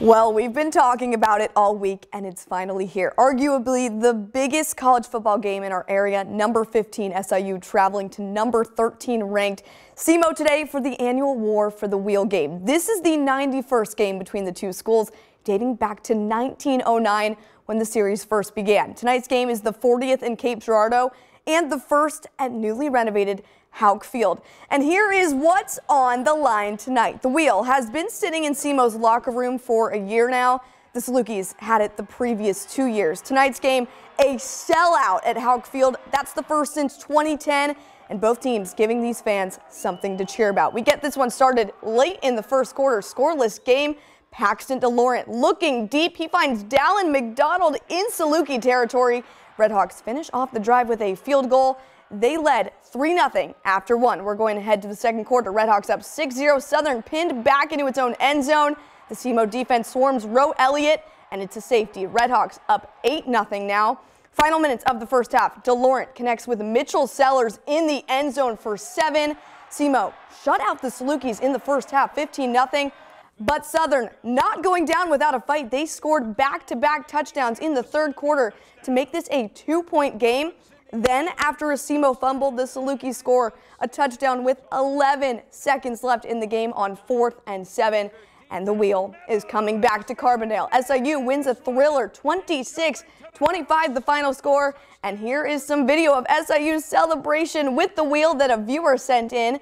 Well, we've been talking about it all week, and it's finally here. Arguably the biggest college football game in our area, number 15 SIU traveling to number 13 ranked SEMO today for the annual War for the Wheel game. This is the 91st game between the two schools, dating back to 1909 when the series first began. Tonight's game is the 40th in Cape Girardeau and the first at newly renovated Houck Field. And here is what's on the line tonight. The wheel has been sitting in SEMO's locker room for a year now. The Salukis had it the previous two years. Tonight's game, a sellout at Houck Field. That's the first since 2010 and both teams giving these fans something to cheer about. We get this one started late in the first quarter. Scoreless game. Paxton DeLaurent looking deep. He finds Dallin McDonald in Saluki territory. Redhawks finish off the drive with a field goal. They led 3-0 after one. We're going to head to the second quarter. Redhawks up 6-0. Southern pinned back into its own end zone. The SEMO defense swarms Roe Elliott, and it's a safety. Redhawks up 8-0 now. Final minutes of the first half. DeLaurent connects with Mitchell Sellers in the end zone for seven. SEMO shut out the Salukis in the first half, 15-0. But Southern not going down without a fight. They scored back-to-back -back touchdowns in the third quarter to make this a two-point game. Then, after a SEMO fumbled, the Saluki score a touchdown with 11 seconds left in the game on fourth and seven. And the wheel is coming back to Carbondale. SIU wins a thriller 26 25 the final score. And here is some video of SIU's celebration with the wheel that a viewer sent in.